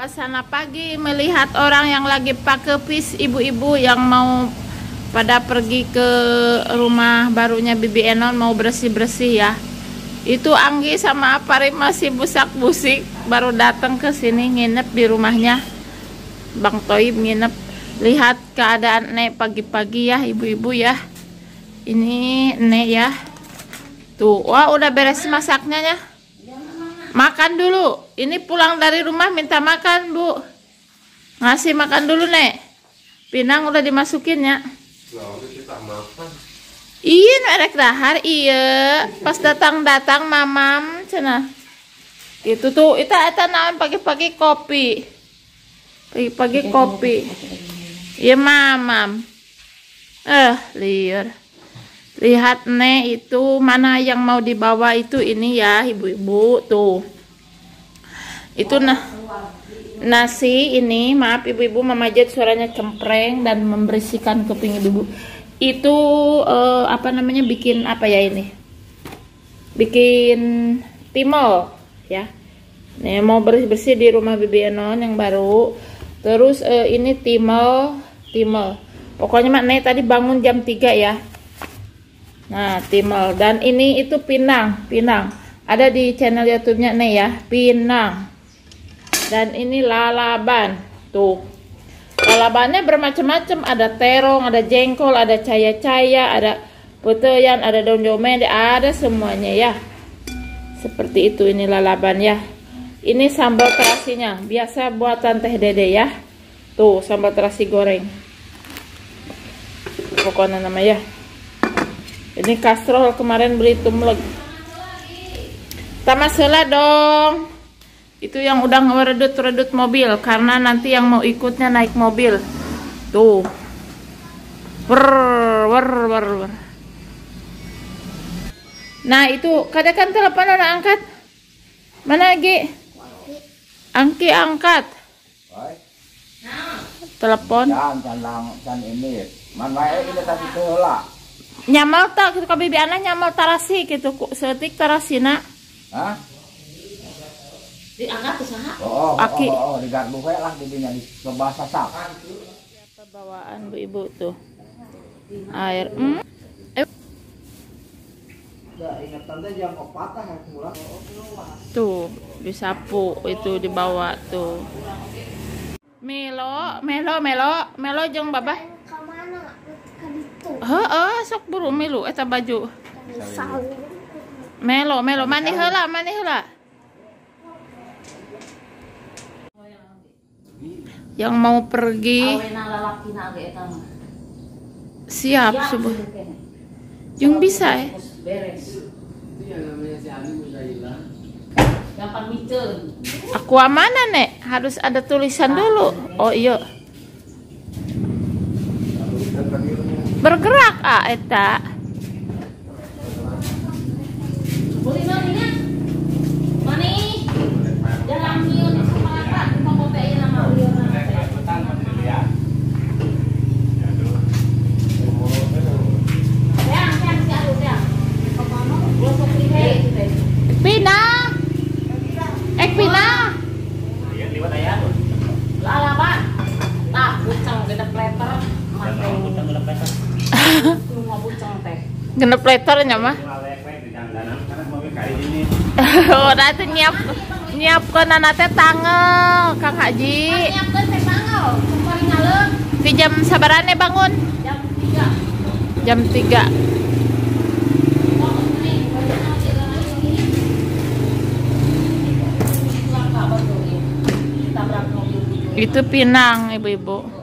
Suasana pagi melihat orang yang lagi pakai pis ibu-ibu yang mau pada pergi ke rumah barunya Bibi Enon mau bersih-bersih ya. Itu Anggi sama Apari masih busak-busik baru datang ke sini nginep di rumahnya. Bang Toib nginep. Lihat keadaan Nek pagi-pagi ya ibu-ibu ya. Ini Nek ya. Tuh, wah udah beres masaknya ya. Makan dulu. Ini pulang dari rumah minta makan, Bu. Ngasih makan dulu, Nek. Pinang udah dimasukin ya. Iya, merek dahar, iya. Pas datang-datang mamam, cina. Itu tuh, itu eta naon pagi-pagi kopi. Pagi-pagi kopi. Iya, mamam. Eh, liar. Lihat nih itu mana yang mau dibawa itu ini ya ibu-ibu tuh. Itu nah nasi ini maaf ibu-ibu memajat suaranya cempreng dan membersihkan kuping ibu. Itu eh, apa namanya bikin apa ya ini? Bikin timol ya. Nih mau bersih-bersih di rumah Bibi Enon yang baru. Terus eh, ini timol, timol. Pokoknya mak nih tadi bangun jam 3 ya Nah, timel dan ini itu pinang, pinang. Ada di channel YouTube-nya nih ya, pinang. Dan ini lalaban. Tuh. Lalabannya bermacam-macam, ada terong, ada jengkol, ada caya-caya, ada peteyan, ada daun jomende, ada semuanya ya. Seperti itu ini lalaban ya. Ini sambal terasinya, biasa buatan Teh Dede ya. Tuh, sambal terasi goreng. Pokoknya namanya ya. Ini kastrol kemarin beli tumleg. Sama sela dong. Itu yang udah ngeredut-redut mobil karena nanti yang mau ikutnya naik mobil. Tuh. Wer wer wer wer. Nah, itu kadang kan telepon orang angkat. Mana lagi? Angki angkat. Telepon. Jangan, jangan, ini. Man wae ini tadi heula. Nyamal tak gitu kabibi anak nyamal tarasi gitu setik tarasina Hah? diangkat ke saha Oh, oh, Aki. oh, oh, di gardu we lah didinya di bahasa sak. bawaan bu ibu tuh air hmm. Mula. tuh disapu itu dibawa tuh Melo, Melo, Melo, Melo jeng babah. Heeh, sok buru milu eta baju. Melo, Melo, mani heula, mani heula. Yang mau pergi siap Siap, subuh. Yung bisa eh. Micen. Aku mana nek? Harus ada tulisan dulu. Oh iya. Bergerak ah eta. Boleh nanya? Mani? Jalan miun kepala Pak, mau kopi aja nama liur nama teh. Yang, yang, si Aduh, yang. Ke mana? Gosok lihe, teh. Pina. Ek Pina. Lalaban. Nah, bucang gede pleter. Manteng. Cuma bucang Genep leternya mah. oh, nanti nyiap nyiap ke nana teh tanggal Kang Haji. Di jam sabarane bangun? jam 3. Jam 3. Oh, ini banyak sih lagi ini. Langka betul ya. Tabrak mobil gitu. Itu Pinang, ibu-ibu.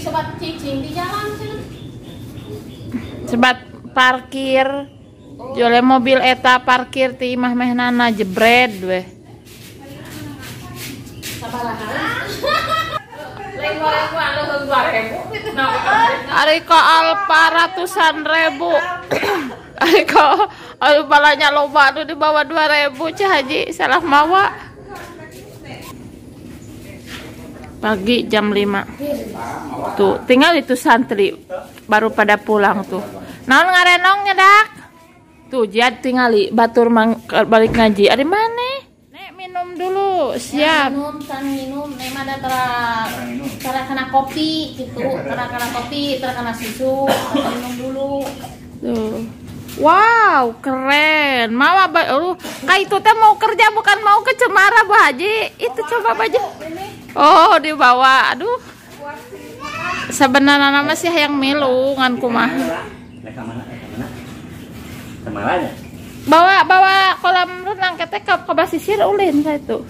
Sobat cicing di jalan. Sebat parkir. Jole mobil eta parkir ti imah meh nana jebred weh. Sabaraha. Lain goreng gua lu heung 2000. Ari ko alpa ratusan ribu. Ari ko alpa loba di bawah 2000 Cah Haji salah mawa. Pagi jam 5. Tuh, tinggal itu santri baru pada pulang tuh. Naon ngarenong nyedak? Tuh, jad tingali batur mang balik ngaji. Ari mana? dulu. Siap. minum can minum nema ada tara tara kena kopi gitu tara kena kopi tara kena susu minum dulu Tuh. Wow, keren. Mau apa? Oh, kak itu teh mau kerja bukan mau ke Cemara, Bu Haji. Itu coba baju. Oh, dibawa. Aduh. Sebenarnya nama sih yang milu ngan kumaha. Lek mana? Lek mana? Semaranya. Bawa bawa kolam renang ke ke basisir ulin saya itu.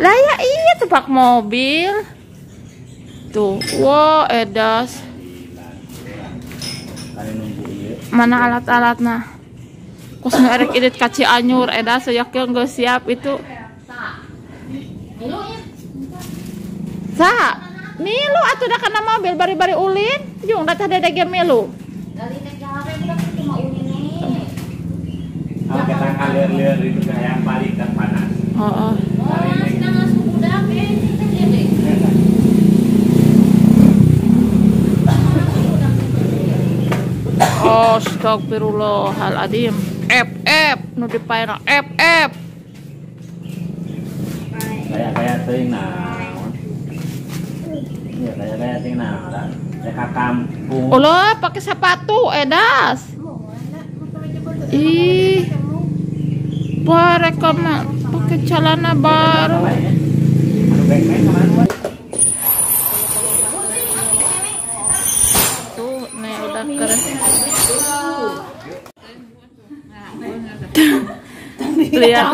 Lah ya iya tupak mobil. Tuh, wow, edas. Mana alat-alatnya? Kos nu erek edit kaci anyur edas saya geus siap itu. Ya Sa, milu atuh da kana mobil bari-bari ulin. Jung da teh dedege milu. jalan kita ngalir-lir itu kayak panas. Heeh. oh eh Astagfirullahaladzim. Ep ep nu dipaena ep ep. Kayak naon. Iya, kayak kayak naon. kampung. Ulah pakai sepatu edas. Ih. Pakai celana baru. Tuh, nih udah keren. Lihat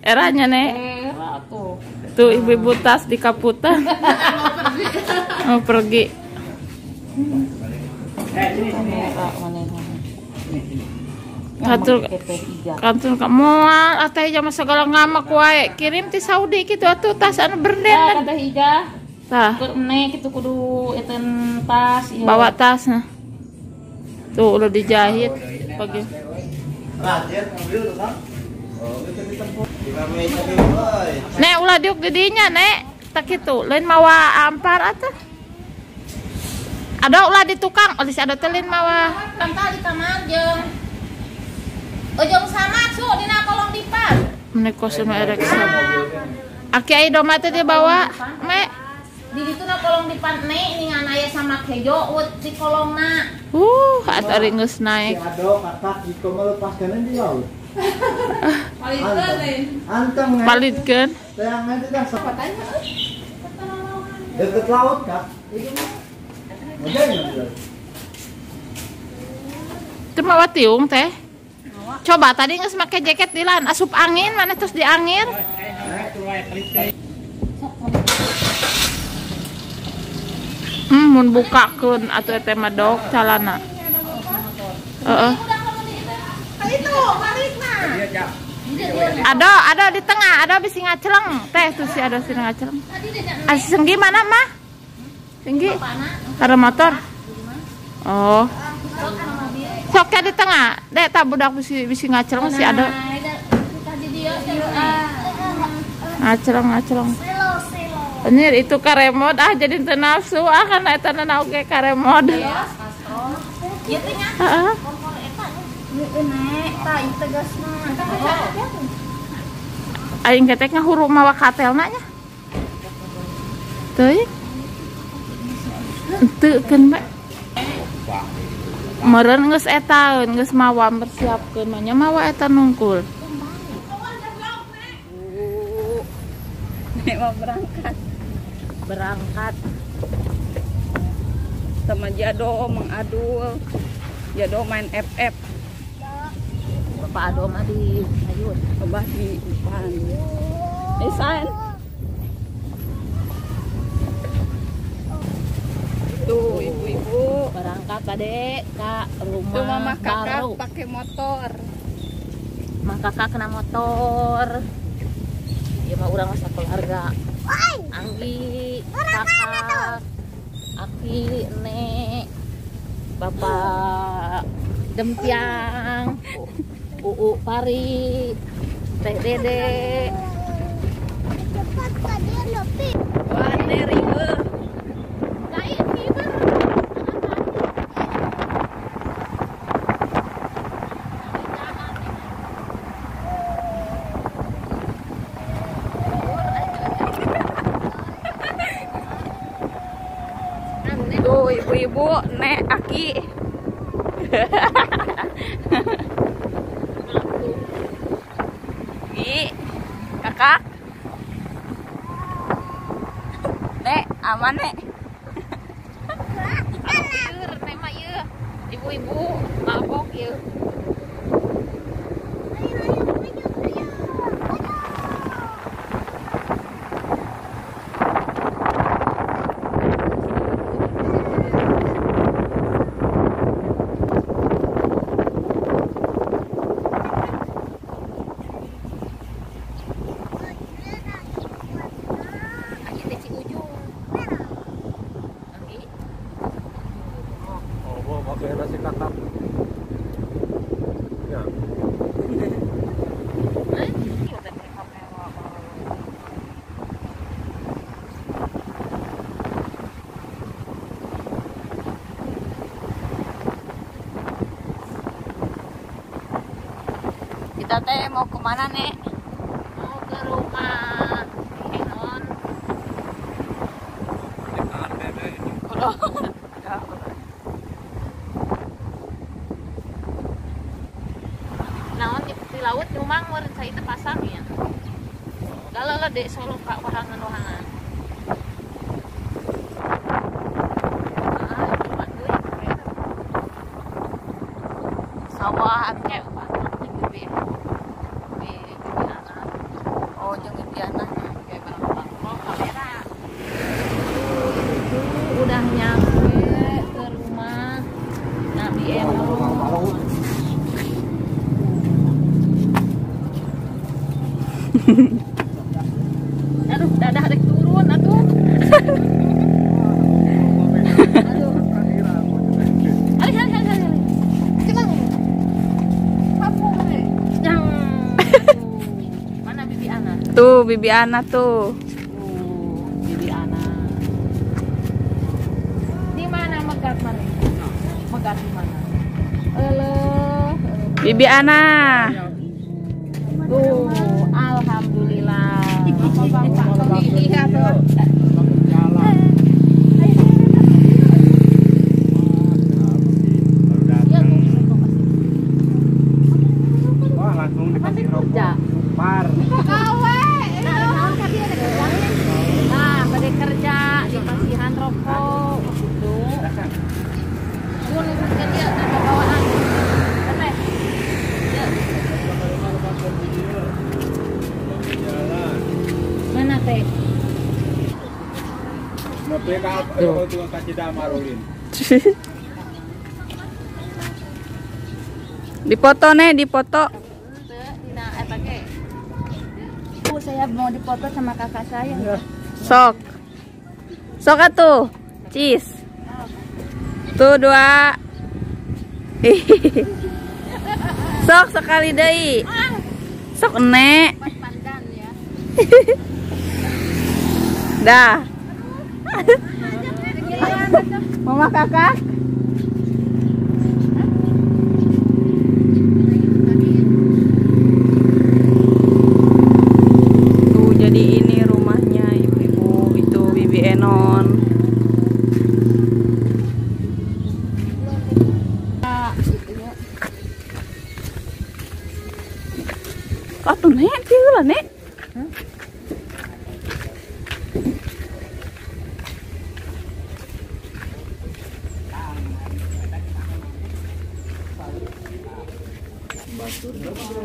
eranya nih. Tuh ibu-ibu tas di kaputan. Mau pergi. Katul kantor kamu atau jama segala ngamak wae. Kirim ti Saudi gitu atuh tas anu ya berden kata hijah tah. Kudu nek itu kudu eten tas ieu. bawa tas nah. Tuh udah dijahit. Pagi nek ulah diuk didinya nek tak itu lain mawa ampar atuh ada ulah di tukang olis ada telin mawa Kantal di kamar jeung Ojong sama su dina kolong dipan. menek kostum erek Aki ai domat teh dia bawa me Di ditu na kolong dipan ne ini ngan aya sama kejo ut di kolongna. uh atuh ari geus naik Ado katak di laut. Anteng nggak? palidkeun Yang itu dah siapa tanya? Dekat laut kak? Itu mah watiung teh. Coba tadi nggak make jaket dilan, asup angin mana terus di angin. Hmm, mun bukakeun atuh teh mah dok calana. Heeh. Na. Ada, ada di tengah, ada bisi ngaceleng. Teh tuh si ada si ngaceleng. Ah, si Senggi mana mah? Senggi? Ada motor. Oh. Sok teh di tengah. Dek tak budak bisi bisi ngaceleng si ada. Ngaceleng ngaceleng. Anjir itu karemod ah jadi teu nafsu ah kana eta na oge karemod. Ieu teh nya. Heeh. Nek, tak itu tegas mah. Aing ketek ngahuru mawa katelna nya. Teuing. Teu keun bae. Meureun geus eta geus mawa bersiapkeun mah nya mawa eta nungkul. Nek mau berangkat berangkat sama Jado mengadul Jado main FF Bapak Ado mah di Ayun. obat di depan. Isan tuh ibu-ibu. Berangkat tadi ke rumah tuh mama kakak pakai motor. Mah kakak kena motor. Ieu mah urang masa keluarga. Anggi, kakak, Aki, Nek, Bapak Dempiang, Uu Pari, Teh Dede. Cepat tadi lebih. wah neribe Tuh ibu-ibu, nek aki. Gi, kakak. Nek, aman nek. Mah yur. Ibu-ibu mabok yur. Ayo deh si ujung. Lagi. Oh, pakai nasi kakap. Ya. Kita teh mau ke mana nek? Mau ke rumah Enon. Naon di, di laut nyumang meureun saya teh pasang ya. Kalau lo dek solo kak wahangan wahangan. Ah, cuma deui keren. Sawahan ke Pak. Gede. Gede anak. Oh, jeung impianna. Kayak barang mau kamera. Tuh, udah nyampe ke rumah Nabi Enon. Aduh, dadah dek turun atuh. Aduh. Ali, ali, ali, ali. Cuman. Kamu yang mana bibi Ana? Tuh, bibi Ana tuh. Oh, bibi Ana. Di mana megat mana? Megat di mana? Elo. Bibi Ana. Tuh, alhamdulillah. Iya tuh. Iya tuh, tuh, masih. Wah, langsung Masih dikasih kerja. rokok. Par. Nah, pada kerja di pasiran rokok. Tuh. Tuh, nurutkan dia ada bawaan. Sampai. Ya. Mana teh? Merdeka kalau tuh. Dipoto nek, dipoto. Dina eta ge. Bu, saya mau dipoto sama kakak saya. Sok. Sok atuh. Cheese. Tuh dua. Sok sekali deui. Sok nek. Pandan ya. Dah. Mama kakak.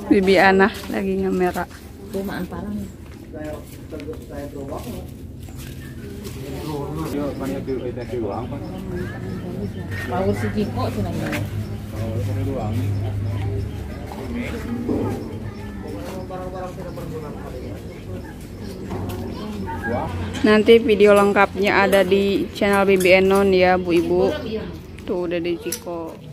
Bibi Ana lagi ngamera. Si Jiko. Wah, Nanti video lengkapnya ada di channel Bibi Enon ya Bu Ibu. Tuh udah di Ciko.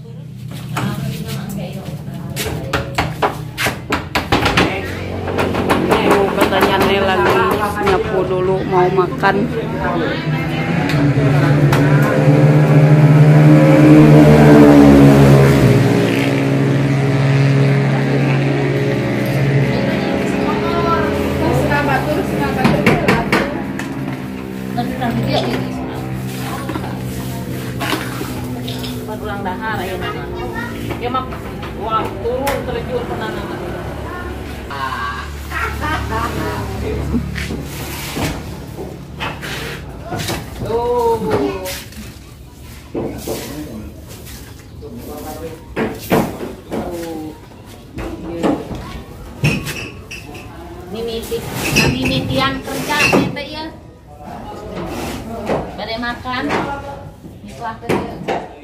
Nyapu dulu mau makan. Nanti dia ini. dahar ya nama. Ya mak wah turun terjun ke nana. Iya. Mimiti, mimitian kerja kita ya. Pada makan. Itu aku ya.